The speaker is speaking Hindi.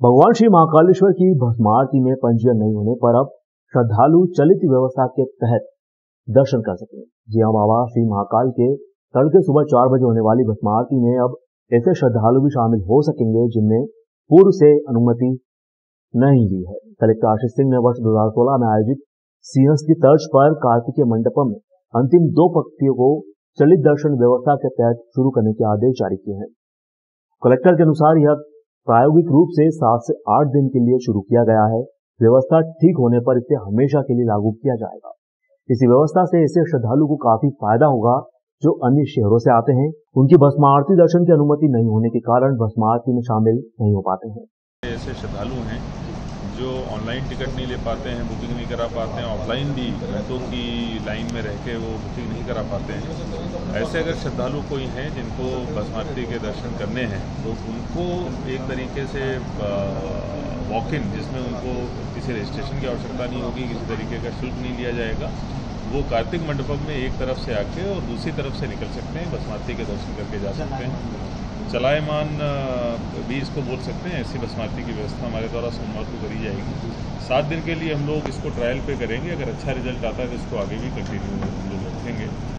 भगवान श्री महाकालेश्वर की भस्म आरती में पंजीयन नहीं होने पर अब श्रद्धालु चलित व्यवस्था के तहत दर्शन कर सकेंगे जी हाँ बाबा, श्री महाकाल के तड़के सुबह चार बजे होने वाली भस्म आरती में अब ऐसे श्रद्धालु भी शामिल हो सकेंगे जिनमें पूर्व से अनुमति नहीं ली है। कलेक्टर आशीष सिंह ने वर्ष 2016 में आयोजित सिंहस की तर्ज पर कार्तिकीय मंडपम में अंतिम दो पंक्तियों को चलित दर्शन व्यवस्था के तहत शुरू करने के आदेश जारी किए हैं। कलेक्टर के अनुसार यह प्रायोगिक रूप से सात से आठ दिन के लिए शुरू किया गया है। व्यवस्था ठीक होने पर इसे हमेशा के लिए लागू किया जाएगा। इसी व्यवस्था से ऐसे श्रद्धालु को काफ़ी फ़ायदा होगा, जो अन्य शहरों से आते हैं। उनकी भस्म आरती दर्शन की अनुमति नहीं होने के कारण भस्म आरती में शामिल नहीं हो पाते हैं। ऐसे श्रद्धालु हैं जो ऑनलाइन टिकट नहीं ले पाते हैं बुकिंग नहीं करा पाते हैं ऑफलाइन भी घंटों की लाइन में रह के वो बुकिंग नहीं करा पाते हैं। ऐसे अगर श्रद्धालु कोई हैं जिनको भस्मारती के दर्शन करने हैं तो उनको एक तरीके से वॉक इन जिसमें उनको किसी रजिस्ट्रेशन की आवश्यकता नहीं होगी, किसी तरीके का शुल्क नहीं लिया जाएगा, वो कार्तिक मंडपम में एक तरफ़ से आके और दूसरी तरफ़ से निकल सकते हैं बसमाती के दर्शन करके जा सकते हैं। चलायमान भी इसको बोल सकते हैं, ऐसी बसमाती की व्यवस्था हमारे द्वारा सोमवार को करी जाएगी। सात दिन के लिए हम लोग इसको ट्रायल पे करेंगे, अगर अच्छा रिज़ल्ट आता है तो इसको आगे भी कंटिन्यू हम लोग रखेंगे।